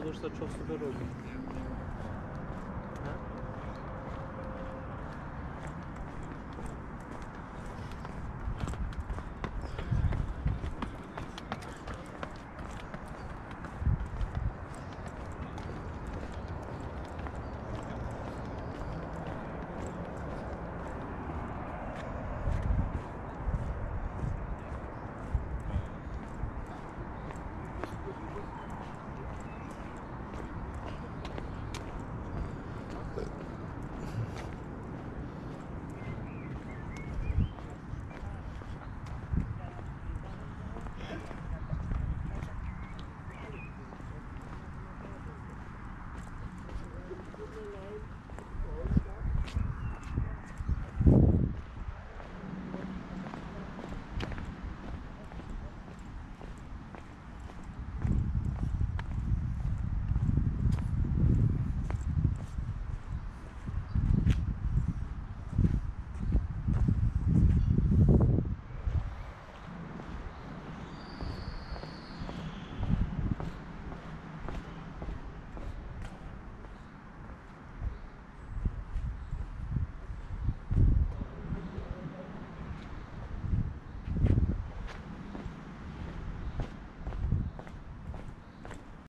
Olursa çok süper olur.